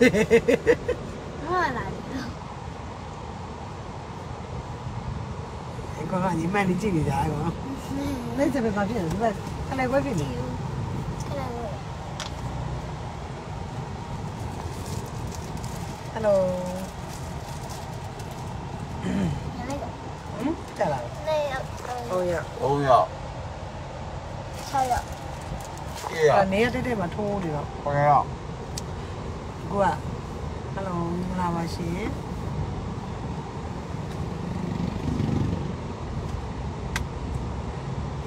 ဟုတ်လားအကောင်ကညီမနေကြည့်နေကြအကောင်လက်စပဲပါဖြစ်တယ်ဒီကခလိုက်ဝဲဖြစ်နေဟယ်လိုဟမ်တက်လာဟုတ်ရဟုတ်ရော6ရောက်အေးရ ကိုကဟယ်လိုမလာပါရှင်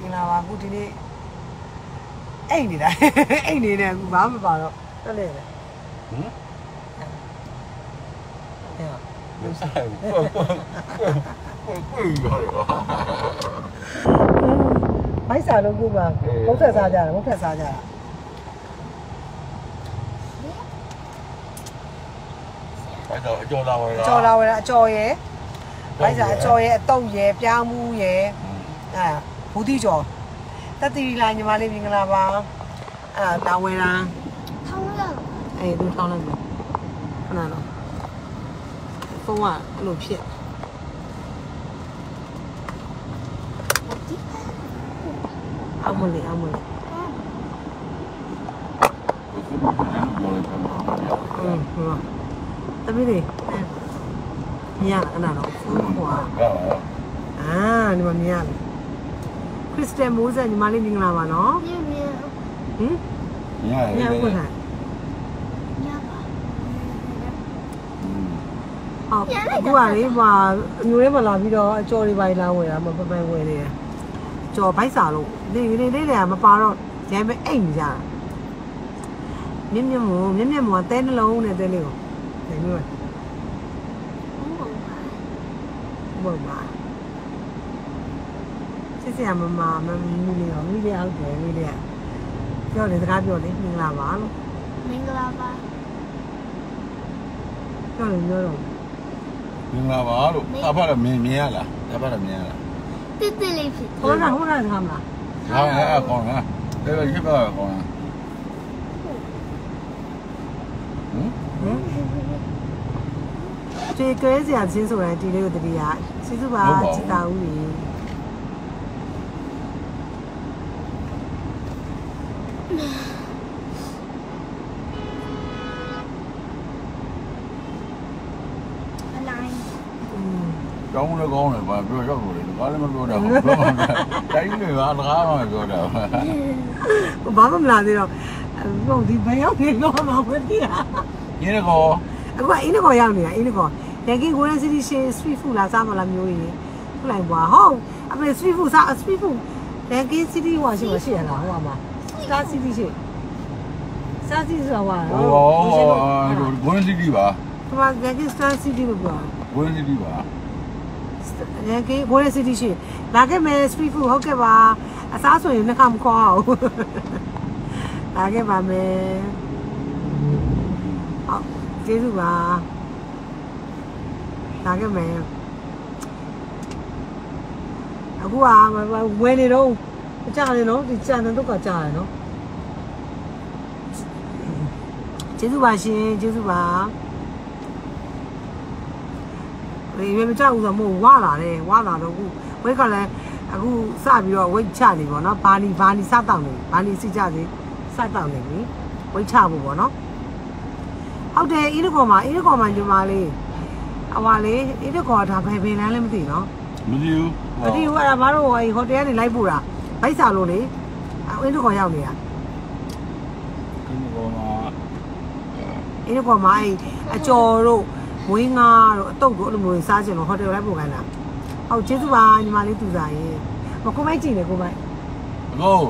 မလာပါဘူးဒီနေ့အိတ်နေတာအိတ်နေတယ်အခုဘာမှမပါတော့တက်လေလေဟမ်ဟဲ့မဆိုင်ဘူးကိုကိုကိုရောရောဘိုက်စာလုံးကူပါမုတ်ထက်စားကြတယ်မုတ်ထက်စားကြတာ အဲ့တော့အကျော်လာဝယ်အလားကျော်လာဝယ်တာအကျော်ရယ်ဘိုက်စာအကျော်ရယ်အတုပ်ရယ်ပြောင်းမှုရယ်အဲဘူးတိကျော်တက်တီလာညီမလေးမင်္ဂလာပါအဲတာဝယ်တာထောင်းရောက်အဲ သူထောင်းလိုက်မယ်ခဏတော့ဖုန်းကအဲ့လိုဖြစ်အောင်မလေးအောင်မလေးอืมဟုတ်တမီးလေးမြင်ရအဲ့နာတော့ဖုန်းကွာဟုတ်အာဒီမှာမြင်ရပြီခရစ်စတန်မိုးဆက်ညီမလေးမင်္ဂလာပါနော်မြင်မြင်ဟင်ညရညတယ်ဘုရားညပါဟုတ်အခုကလေဟိုအမျိုးလေးမလာပြီးတော့အကျော်တွေပိုင်းလာဝယ်တာမပပန်းဝယ်နေတယ်ကျော်ဘိုက်စာလို့နေနေလေးတွေကမပါတော့ရမ်းပဲအိတ်နေကြတာမြင့်မြင့်မို့မြင့်မြင့်မို့ကတဲနှလုံးနဲ့တဲလေးကို နေမျိုးဘုံပါဘုံပါစစ်စရာမမမမီလေးရောမိလေးဟုတ်တယ်မိလေးကပြောတယ်စကားပြောလေမင်္ဂလာပါလို့မင်္ဂလာပါပြောတယ်ပြောတော့မင်္ဂလာပါလို့အဖကမြင်မြင်ရလားအဖကမြင်ရလားတစ်တစ်လေးဖြစ်ဟောတာဟောတာခါမလားဟာအဲ့အကောင်လားဒါပဲရပါကောင်လား ဟင်ကျေကဲစရာချင်းဆိုရင်ဒီလေးကိုတတိယကျေးဇူးပါချစ်တာဦးကြီးကောင်းလည်းကောင်းတယ်ဗျပြောရောက်လို့လေဒါလည်းမပြောတာဘူးတိုင်းတွေကအားကားမှပြောတာဘာမှမလာသေးတော့ ဟုတ်ဒီဘယ်ရောက်နေတော့မှမသိတာညနေကောအခုကအင်းကောရောက်နေတာအင်းကောရန်ကင်းကိုရစီတီရှေ street food လာစားမလားမျိုးကြီးခုလိုက်ပွားဟုတ်အမေ street food စား street food ရန်ကင်း city ဟိုရှိမရှိရလားဟိုမှာ star city ရှိ star city ဆိုတာဟာဟိုဟိုဂွန်းစီတီပါဒီမှာရန်ကင်း star city လို့ပြောဂွန်းစီတီပါရန်ကင်းကိုရစီတီရှိလာခဲ့မယ် street food ဟုတ်ကဲ့ပါအစားဆိုရင်နှစ်ခါမခေါ်အောင် လာခဲ့ပါမယ်ဟုတ်ကျေးဇူးပါလာခဲ့မယ်အခုကဝယ်နေတော့ကြားနေနော်ဒီကြာနေတော့ကကြားရနော်ကျေးဇူးပါရှင်ကျေးဇူးပါဒီမကြောက်ဘူးဆိုမို့ဝါလာတယ်ဝါလာတော့အခုဝိတ်ကလည်းအခုစပြီးတော့ဝိတ်ချနေပေါ့နော်ဘာလီဘာလီစတောက်နေဘာလီစီကြစေ စတောက်နေပြီဝိတ်ချဖို့ပေါ့နော်ဟုတ်တယ်အီးရကောမှာအီးရကောမှာညီမလေးအဝါလေးအီးရကောဒါဘယ်ဘယ်လမ်းလဲမသိနော်မသိဘူးမသိဘူးအဲ့ဒါမတို့ဟိုဟိုတယ်ကနေလိုက်ပို့တာဗိုက်စာလို့လေအင်းတို့ခေါ်ရောက်နေတာဒီကောမှာအင်းတို့ခေါ်မှာအဲ့အကျော်တို့ဝင်းငါတို့အတုပ်တို့အဲ့လိုမျိုးစားချင်လို့ဟိုတယ်လိုက်ပို့ခိုင်းတာဟုတ်ကျေးဇူးပါညီမလေးသူစားရင်မကိုမိုက်ကြည့်နေကိုမိုက်အကို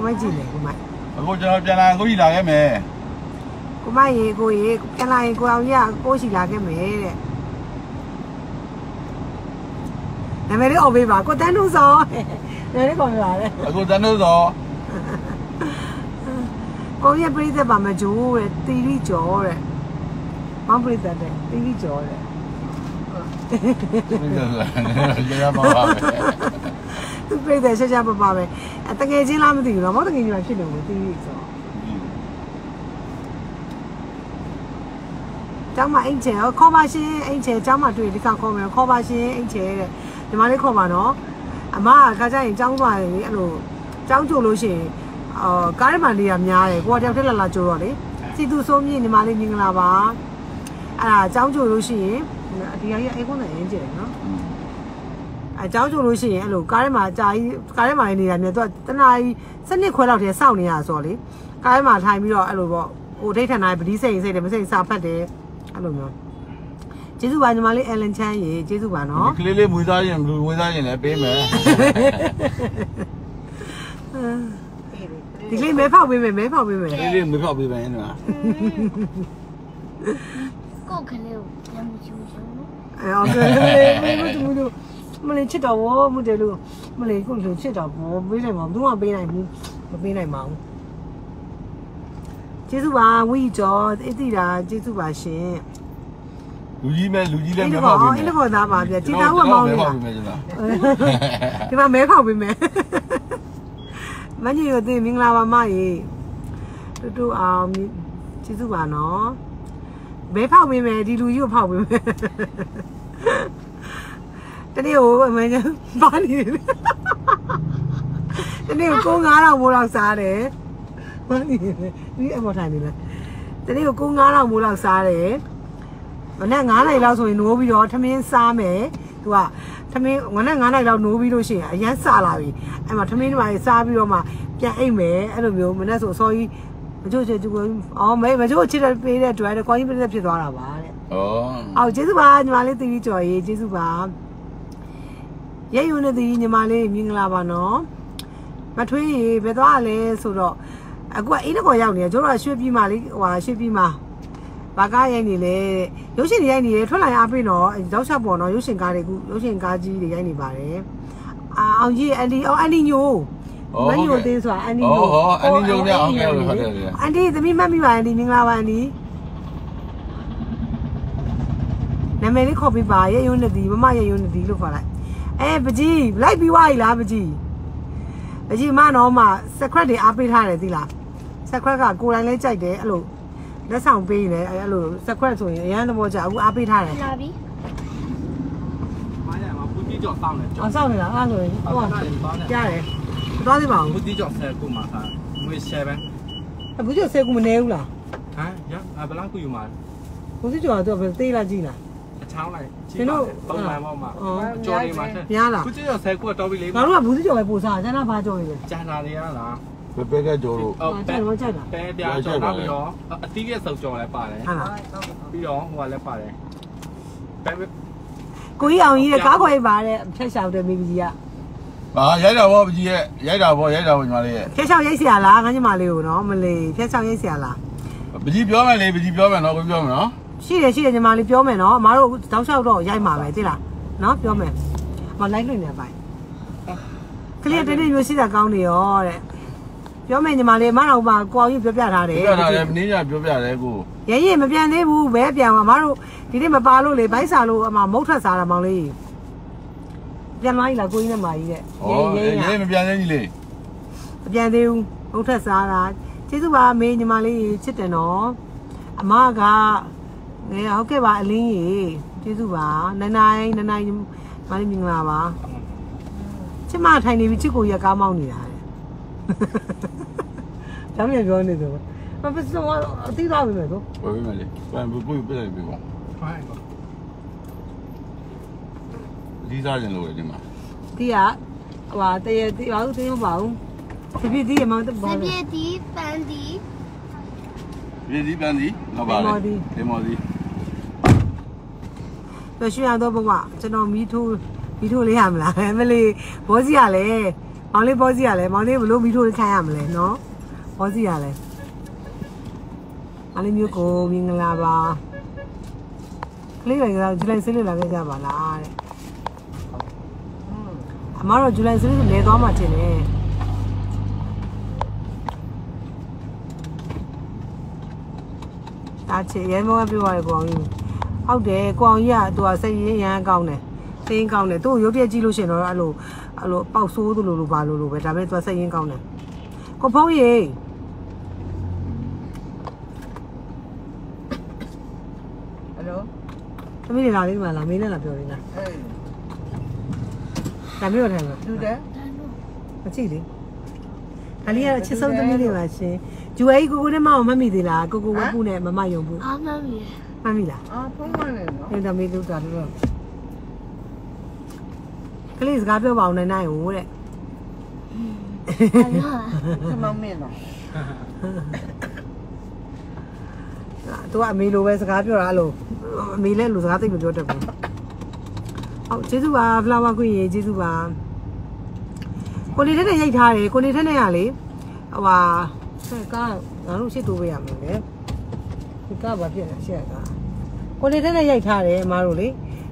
ကိုမိုက်ကြည့်နေကိုမိုက်အကိုကျွန်တော်ပြန်လာကိုကြီးလာခဲ့မယ်ကိုမိုက်ရေကိုရေပြန်လာရင်ကိုအောင်ကြီးကကိုရှိလာခဲ့မယ်တဲ့နာမည်လေးအော်ပေးပါကိုတန်းတို့စောနာမည်လေးခေါ်ပြပါလေအကိုတန်းလို့ဆိုကိုရဲ့ပြိသက်ပါမဂျိုးတဲ့တီရီကျော်တဲ့မောင်ပြိသက်တဲ့တီရီကျော်တဲ့ဒီလိုဆိုရရပါပါပဲ သူပြိတ္တရှာရှာပပပဲအဲတကယ်ချင်းလားမသိဘူးတော့မောတကယ်ကြီးမှဖြစ်နေလို့သိပြီဆိုတော့ကျောင်းမှာအိမ်ချေခေါ်ပါရှင်အိမ်ချေကျောင်းမှာတွေ့ဒီကောင်ခေါ်မယ်ခေါ်ပါရှင်အိမ်ချေတဲ့ဒီမလေးခေါ်ပါနော်အမကခါကျရင်ကျောင်းသွားတယ်လေအဲ့လိုကျောင်းကြိုလို့ရှိရင်အော်ကားရမန်လေးကများတယ်ကိုကတယောက်တည်းလာလာကြိုတော့လေစီသူဆိုးမြင့်ညီမလေးမင်္ဂလာပါအဲ့ဒါကျောင်းကြိုလို့ရှိရင်ဒီဟာကြီးအိမ်ကုန်းနဲ့အင်းကျယ်နော် အเจ้าကြုံလို့ရှိရင်အဲ့လိုကားထဲမှာအကြာကြီးကားထဲမှာနေနေတာမြတ်သူကတနာကြီးစနစ်ခွဲလောက်တည်းစောင့်နေရဆိုတော့လေကားထဲမှာထိုင်ပြီးတော့အဲ့လိုပေါ့ဟိုဒိတ်ထန်တိုင်းပတိစိတ်စိတ်တယ်မစိတ်စာဖတ်တယ်အဲ့လိုမျိုးကျေးဇူးပါညီမလေးအယ်လန်ချမ်းရေကျေးဇူးပါနော် ကလေးလေးမွေးစားရင်လူမွေးစားရင်လည်းပေးမယ် ဒီကလေးမဲဖောက်ပေးမယ်မဲဖောက်ပေးမယ် ကလေးလေးမွေးဖောက်ပေးမယ်နော် ကိုယ်ကလေးကိုပြန်မချူချူ အဲဟုတ်ကဲ့မင်းတို့ မလေးချစ်တော်ဘောမတယ်လို့မလေးကိုလိုချစ်တော်ဘောပေးနိုင်မှာဘူးမပေးနိုင်ဘူးမပေးနိုင်ပါဘူးကျေးဇူးပါဝီကျော်အတိတာကျေးဇူးပါရှင်လူကြီးမဲ့လူကြီးလည်းအဲ့မဒီဖောကောက်ပေးမယ်အဲ့ဒီကောသားပါဗျာခြေသားကမောင်းနေတာဖောက်ပေးမယ်ကျွန်တော်ဒီမှာမဲဖောက်ပေးမယ်မကြီးရသေးမင်္ဂလာပါမရေတူတူအောင်ကျေးဇူးပါနော်မဲဖောက်ပေးမယ်ဒီလူကြီးကိုဖောက်ပေးမယ်တ နေ့ကိုအမေညာဘာနေလဲတနေ့ကို9000မိုးလောက်စားတယ်ဘာနေလဲဒီအမော်ထိုင်နေလဲတနေ့ကို9000မိုးလောက်စားတယ်မနက်9နိုင်လောက်ဆိုရင်နိုးပြီးတော့ထမင်းစားမယ်သူကထမင်းမနက်9နိုင်လောက်နိုးပြီးလို့ရှိရင်အရန်စလာပြီအဲ့မှာထမင်းတွေပါစားပြီးတော့မှပြန်အိတ်မယ်အဲ့လိုမျိုးမနက်ဆိုအစောကြီးမချို့ချေသူကအော်မဲမချို့ချစ်တဲ့ပေးတဲ့တွေ့တဲ့ကွာကြီးပြည့်ဖြစ်သွားတာပါတဲ့ဩအော်ကျေးဇူးပါညီမလေးတီးကြော်ရေးကျေးဇူးပါ ရဲယုံနေတီးညီမလေးမင်္ဂလာပါနော်မထွေးရေဘယ်သွားလဲဆိုတော့အခုကအိန္ဒိကောရောက်နေတယ်ကျတို့ကရွှေပြည်မှာလေးဟိုဟာရွှေပြည်မှာဘာကားရိုက်နေလဲရုပ်ရှင်တွေရိုက်နေရထွက်လာရအပြည့်တော့ရောက်ချက်ပေါ်တော့ရုပ်ရှင်ကားတွေခုရုပ်ရှင်ကားကြီးတွေရိုက်နေပါတယ်အာအောင်ကြီးအန်ဒီအော်အန်ဒီညိုမညိုသေးဆိုတာအန်ဒီညိုဟောအန်ဒီညိုနဲ့အောင်ခဲ့လို့ဟုတ်တယ်အန်ဒီသမီးမှတ်မိပါအန်ဒီမင်္ဂလာပါအန်ဒီနာမည်လေးခေါ်ပြပါရဲ့ယုံနေသည်မမရဲ့ယုံနေသည်လို့ခေါ်လိုက် အဲပကြီးလိုက်ပြီးွားပြီလားပကြီးပကြီးမနော်မစက်ခရက်တွေအားပေးထားတယ်သိလားစက်ခရက်ကကိုယ်တိုင်လေးကြိုက်တယ်အဲ့လိုလက်ဆောင်ပေးနေတယ်အဲ့လိုစက်ခရက်ဆိုရင်အရန်သဘောကျအခုအားပေးထားတယ်လာပြီမားရမှာဘူးတီကြောက်တောင်းတယ်ကြောအောက်င်ဆောင်နေတာအဲ့ဆိုရင်ဟိုဟုတ်တယ်တောင်းတယ်ကြားတယ်မသွားသေးပါဘူးဘူးတီကြောက်ဆယ်ခုမှာဟာငွေ7ဟမ်အခုကျဆဲကူမနေဘူးလားရဘလောက်ခုယူမှာဘုစီကျော်ကတော့ဘယ်သေးလားကြည့်လားအ ချောင်းလိုက် ကျွန်တော် ပုံမှန်ပေါ့မှာ အော် ကြော်နေမှာတဲ့ များလား ဘူးတီကြောက်ဆယ်ခုတော့ပြီလေ ငါတို့ကဘုစီကျော်ပဲပို့စားကျန်တာဘာကြော်ရလဲ ဂျန်နာတွေရလား ပဲပဲကကြော်လို့ ဟုတ် ကျ ပဲ န်တော့ကြိုက်တာ ပဲပြားကြော်နောက်ပြီးတော့အတီးရဲ့စုပ်ကြော်လည်းပါတယ် ဟာလား ပြီးတော့ဟိုကလည်းပါတယ်ပဲ ကိုကြီးအောင်ကြီးတဲ့ကားခွဲပါတဲ့ဖြက်လျှောက်တဲ့မိကြီးက အာရိုက်တာဘောပကြီးရဲ့ရိုက်တာဘောရိုက်တာဘောညီမလေးရဲ့ ဖြက်လျှောက်ရိုက်เสียလားငါညီမလေးကိုနော်မလေးဖြက်လျှောက်ရိုက်เสียလား ပကြီးပြောမယ်လေပကြီးပြောမယ်နော်ကိုပြောမယ်နော် ရှိတယ်ရှိတယ်ညီမလေးပြောမယ်နော်အမားတို့တောက်လျှောက်တော့ရိုက်မှာပဲသိလားနော်ပြောမယ်မလိုက်လွင်နေပါကလေးတနေ့မျိုးရှိတာကောင်းနေရောတဲ့ပြောမယ်ညီမလေးအမတော်ပါကိုအောင်ကြီးပြောပြထားတယ်ပြောတာလည်းနင်းရပြောပြတယ်ကိုရရင်မပြန်သေးဘူးဘဲပြန်ပါမတို့ဒီနေ့မပါလို့လေဘိုက်စာလို့အမမုတ်ထွက်စားတာမောင်လေးပြန်လာ E လားကိုကြီးနဲ့မာကြီးတဲ့ဩရေးမပြန်သေးကြီးလေမပြန်သေးဘူးမုတ်ထွက်စားတာကျေးဇူးပါမေးညီမလေးချစ်တယ်နော်အမက ငယ်ဟုတ်ကဲ့ပါအလင်းကြီးကျေးဇူးပါနန်းနိုင်နန်းနိုင်မလေးမင်္ဂလာပါချစ်မထိုင်နေပြီချစ်ကိုရကားမောင်းနေတာတဲ့ကျောင်းပြန်ပြောနေတယ်မပစမအတိသားပဲမယ်တော့ပြောပေးမယ်လေပြန်ဘူးဘူးပြလိုက်ပြီပေါ့ဟိုင်းဒီစားရင်လို့ဒီမှာတီးကဟိုတရေတီးအောင်တင်းမပါဘူးတပြည့်တီးရမောင်းတစပါပြေတီပန်တီ ပြည်ဒီပြန်ဒီဟုတ်ပါလေဒီမော်ဒီပြရွှေရတော့ဘဝကျွန်တော်မီးထိုးမီးထိုးလေးရမလားမလေးဘောစီရလဲမောင်လေးဘောစီရလဲမောင်လေးဘလို့မီးထိုးခိုင်းရမလဲနော်ဘောစီရလဲအလေးမျိုးကိုမင်္ဂလာပါကလေးတွေကဇူလိုင်ဆေးလေးလာခဲ့ကြပါလားတဲ့အမတော့ဇူလိုင်ဆေးလေးနေသွားမှတင်တယ် တာချေရဲမောကပြောရတယ်ကိုအောင်ကြီးဟုတ်တယ်ကိုအောင်ကြီးကသူကစိတ်ရင်းရမ်းကောင်းတယ်စိတ်ရင်းကောင်းတယ်သူ့ကိုရုပ်တရက်ကြည့်လို့ရှရင်တော့အဲ့လိုအဲ့လိုပေါက်ဆိုးသလိုလိုပါလို့လိုပဲဒါပေမဲ့သူကစိတ်ရင်းကောင်းတယ်ကိုဖုံးရေဟယ်လိုသမီးတွေလာလေးဒီမှာလာမင်းနဲ့လာပြောလေးလားအေးဒါမျိုးထိုင်မှာတူတယ်မကြည့်လေဒါလေးကတော့ချစ်ဆုံးသမီးတွေပါရှင် ဂျူအိကိုကိုနဲ့မအောင်မမိသေးလားကိုကိုဝပုနဲ့မမယုံဘူးအားမမီမမိလားအာဖုန်းမနဲ့နော်အဲ့ဒါမေးလို့တာလို့ကလေးစကားပြောပါအောင်နိုင်နိုင်ဟိုတဲ့အားလားခမောင်မင်းနော်သူကအမေလိုပဲစကားပြောတာအဲ့လိုအမေလည်းလူစကားသိပ်မပြောတတ်ဘူးဟုတ်ကျေးဇူးပါ flower queen ရေကျေးဇူးပါကိုနေထက်နဲ့ရိုက်ထားတယ်ကိုနေထက်နဲ့ကလေဟိုဟာ ဆက်ကငါတို့ရှစ်တိုးပေးရမယ်လေဒီကဘာဖြစ်လဲရှက်ကကိုနေထက်နဲ့ရိုက်ထားတယ်အမားတို့လေ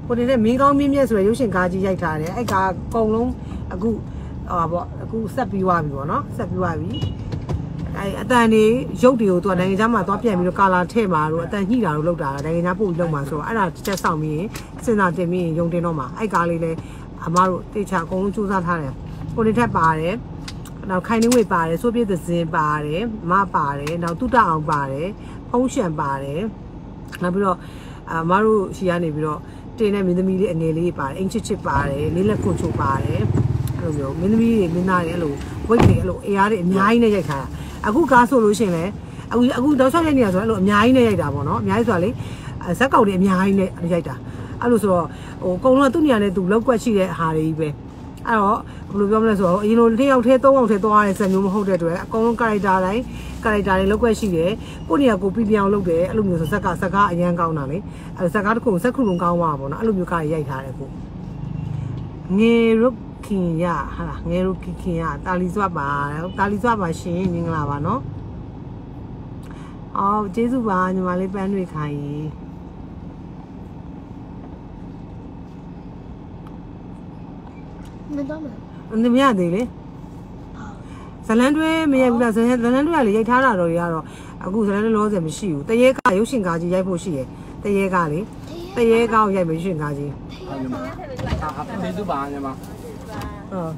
ကိုနေထက်မင်းကောင်းမြင့်မြတ်ဆိုရရုပ်ရှင်ကားကြီးရိုက်ထားတယ်အဲ့ကားအကုန်လုံးအခုဟိုပါပေါ့အခုဆက်ပြီးသွားပြီပေါ့နော်ဆက်ပြီးသွားပြီအဲအတန်နေရုပ်တွေကိုသူကနိုင်ငံခြားမှာသွားပြန်ပြီးတော့ကာလာထည့်မှာတို့အတန်ညှိတာတို့လောက်တာနိုင်ငံခြားပို့ပြီးလောက်မှာဆိုတော့အဲ့ဒါတစ်ချက်ဆောင်ပြီးရင်စဉ်းစားတင်ပြီးရင်ယုံတင်တော့မှာအဲ့ကားလေးလဲအမားတို့တေချာအကုန်လုံးစူးစမ်းထားတယ်ကိုနေထက်ပါတယ် နောက်ခိုင်နှင်းဝေပါတယ်စိုးပြည့်သစင်ပါတယ်မပါတယ်နောက်တုတအောင်ပါတယ်ဖုံးရှံပါတယ်နောက်ပြီးတော့အမားတို့ရှီကနေပြီးတော့တင်တဲ့မင်းသမီးလေးအငယ်လေးပါတယ်အင်ချစ်ချစ်ပါတယ်လေးလက်ခွန်ချိုပါတယ်အဲ့လိုမျိုးမင်းသမီးတွေမင်းသားတွေအဲ့လိုဝိတ်တွေအဲ့လိုအရာတွေအများကြီးနဲ့ရိုက်ထားတာအခုကားဆိုလို့ရှိရင်လည်းအခုအခုတော့ဆောက်ရိုက်နေတာဆိုတော့အဲ့လိုအများကြီးနဲ့ရိုက်တာပေါ့နော်အများကြီးဆိုတာလေအဲဇက်ကောင်တွေအများကြီးနဲ့ရိုက်တာအဲ့လိုဆိုတော့ဟိုအကုန်လုံးကသူ့နေရာနဲ့သူလောက်ကွက်ရှိတဲ့ဟာတွေကြီးပဲအဲ့တော့ ဘယ်လိုပြောမလဲဆိုတော့အရင်လိုတစ်ယောက်တည်းသုံးယောက်တည်းသွားရတဲ့ဇက်မျိုးမဟုတ်တဲ့အတွက်အကုန်လုံး character တိုင်း character တွေလောက်ကွက်ရှိတယ်ကိုယ့်နေရာကိုပြပြောင်းလုပ်တယ်အဲ့လိုမျိုးဆိုဇက်ကဇက်ကားအရန်ကောင်းတာလေအဲ့ဇက်ကားတစ်ခုဇက်ခုလုံးကောင်းသွားပါပေါ့နော်အဲ့လိုမျိုးကားရိုက်ထားတယ်ကိုငယ်ရုပ်ခင်ရဟာလားငယ်ရုပ်ခင်ခင်ရတာလီစွာပါတာလီစွာပါရှင်မင်္ဂလာပါနော်အော်ကျေးဇူးပါညီမလေးပန်းတွေခိုင် မတော့မအင်းမရသေးလေဇလန်တွဲမရိုက်ဘူးလားဇလန်ဇလန်တွဲကလေရိုက်ထားတာတော့ရတော့အခုဇလန်တွဲလောဆယ်မရှိဘူးတရေကရုပ်ရှင်ကားကြီးရိုက်ဖို့ရှိရယ်တရေကလေတရေကောက်ရိုက်မယ်ရုပ်ရှင်ကားကြီးအာကျေးဇူးပါညီမဟုတ်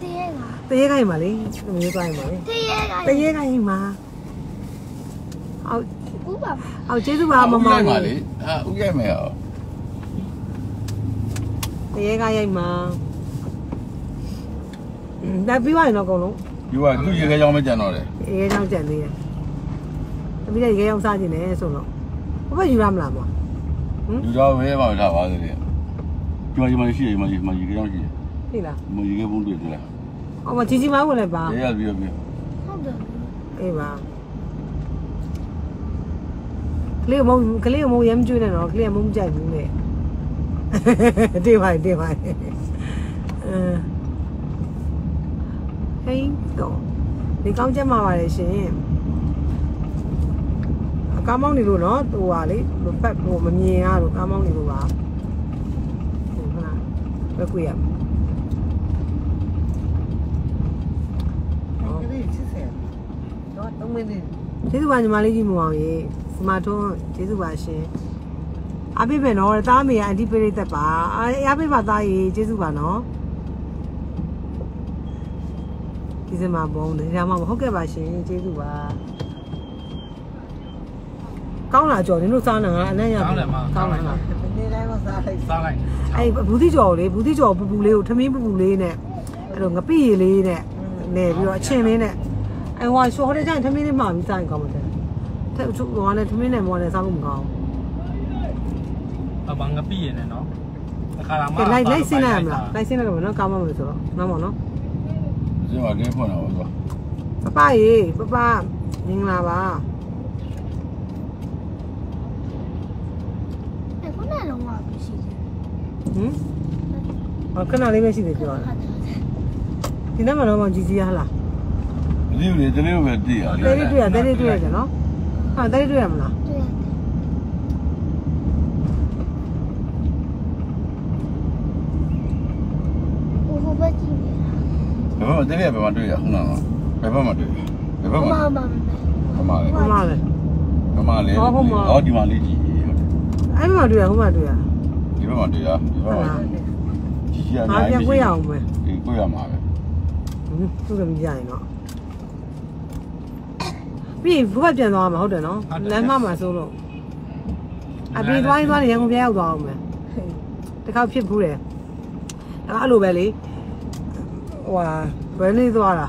တရေကတရေကရင်ပါလေဒီမျိုးသွားရင်ပါလေတရေကတရေကရင်ပါအော်ဥပါအော်ကျေးဇူးပါမမပါလေးလေအာဥရိုက်မယ်ရော တရေကရိုက်မှာဒါပြီးသွားရင်တော့အကုန်လုံးဒီကသူ့ရေခဲကြောင်းမကြံတော့တယ်ရေကြောင်ကြံသေးတယ်တမီးလည်းရေကြောင်စားခြင်းနဲ့ဆိုတော့ဘယ်ဘက်ယူရမလားမလူတော်ပဲပါထားပါသေးတယ်ဒီမှာဒီမှာရှိတယ်ဒီမှာဒီမှာရေခဲကြောင်းရှိတယ်သိလားဒီမှာရေခဲပုံးတွေ့တယ်လားအော်မကြီးကြီးမဝင်လည်းပါရေရပြီးပြီးဟုတ်တယ်အေးပါကလေးမုံကလေးမုံရမ်းကျွေးနေတော့ကလေးမုံကြိုက်ဘူးလေ တေးပါတေးပါအဲဟိန်းတော့ဒီကောင်းချက်မှာပါတယ်ရှင်အကားမောင်းနေလို့နော်ဟိုဟာလေဖက်ဟိုမမြင်ရတော့ကားမောင်းနေလို့ပါဟုတ်လားဘယ်ကွေရကလေးချစ်စရာတော့သုံးမင်းလေးကျေးဇူးပါညီမလေးကြီးမအောင်ရေစမထွန်းကျေးဇူးပါရှင် အားပေးမယ်နော်တားမေအန်တီပရိသတ်ပါအားအားပေးပါသားရေကျေးဇူးပါနော်ဒီစမှာဘုံတယ်ဒါမှမဟုတ်ကဲ့ပါရှင်ကျေးဇူးပါကောင်းလာကြော်နင်တို့စားနာအနံ့ရကောင်းလားဒီနေ့တိုင်းမစားလိုက်စားလိုက်အဲ့ဘူးတိကြော်လေဘူးတိကြော်ပူပူလေးကိုထမင်းပူပူလေးနဲ့အဲ့လိုငပိရည်လေးနဲ့နေပြီးတော့အချင်းလေးနဲ့အဲ့ဟိုရှော်တဲ့ကျရင်ထမင်းလေးမှာပြီးစားရင်ကောင်းမှာတယ်တဲ့ဟိုကလည်းထမင်းနဲ့မော်နဲ့စားလို့မကောင်း အဘငါပြည့်နေနော်အခါလာဘူးကဲလိုက်လိုက်စင်းလိုက်ရမလားလိုက်စင်းလိုက်တော့နော်ကောင်းမှာမလို့ဆိုတော့နော်မော်နော်ဒီမှာလေးဖွင့်တော့ဆိုပပရေပပမင်္ဂလာပါအခုနလုံးဝမရှိဘူးဟင်ဟောခဏလေးပဲရှိသေးပြောတာဒီနေ့မှတော့မှကြီးကြီးရဟလားဒီလိုတလေးပဲတည်ရတဲလေးတွေ့ရတဲလေးတွေ့ရတယ်နော်ဟာတဲလေးတွေ့ရမလား တွေ့ရတယ်ဟိုဟိုဘက်ကြည့်နေတာ ဘယ်မှာတလေးဘယ်မှာတွေ့ရဟုတ်လားဘယ်ဘက်မှာတွေ့ဘယ်ဘက်မမှာမမဘယ်မှာလဲဟုတ်ပါလေဘယ်မှာလဲအော်ဒီမှာလေးကြည့်ဟုတ်တယ်အဲ့မှာတွေ့ရဟိုမှာတွေ့ရဟဒီဘက်မှာတရားဒီဘက်မှာကြီးကြီးငါပြန်ခွေးရအောင်မယ်ဒီကိုရမှာပဲဟင်းသူကမကြရင်တော့ပြီးဘုကပြန်သွားမှာဟုတ်တယ်နော်လမ်းမမှာဆိုလို့အပြေးသွားရင်သွားရင်ရန်ကုန်ပြန်ရောက်သွားအောင်မယ်တခါဖြစ်ဘူးတယ်အဲ့လိုပဲလေ ဟိုဟာဘယ်နေ့သွားတာ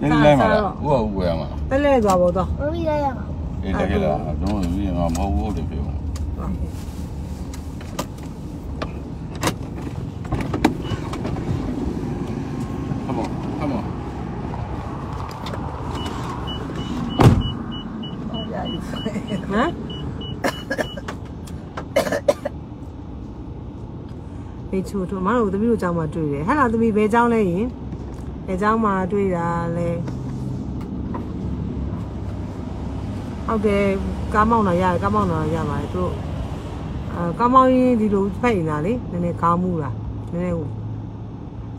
ဒီလိုင်းမှာလားဥပဥပရမှာပဲလဲသွားဖို့တော့ မမီရရပါအေးတကယ်လားတော့ဒီမှာမဟုတ်ဘူးဟုတ်တယ်ပြော Come on, come on. ရည် ဟမ်ဘေး ချူတို့မတို့သမီးတို့ကျောင်းမှာတွေ့တယ်ဟဲ့လားသမီးဘယ်ကျောင်းလဲယင်ဘယ်ကျောင်းမှာတွေ့တာလဲဟုတ်တယ်ကားမောင်းတာရတယ်ကားမောင်းတာရပါတယ်သူတို့အာကားမောင်းရင်ဒီလိုဖိတ်နေတာလေနည်းနည်းကားမှုတာနည်းနည်းဟို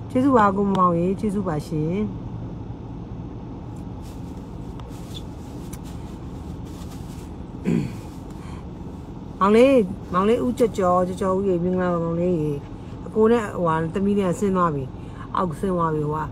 ကျေးဇူးပါကိုမောင်ရေကျေးဇူးပါရှင်မောင်လေးမောင်လေးဦးကြော်ကြော်ကြော်ကြော်ဦးရေမင်္ဂလာပါမောင်လေးရေ အကိုနဲ့ဟိုဟာသမီးနဲ့ဆင်းသွားပြီအောက်ဆင်းသွားပြီဟိုက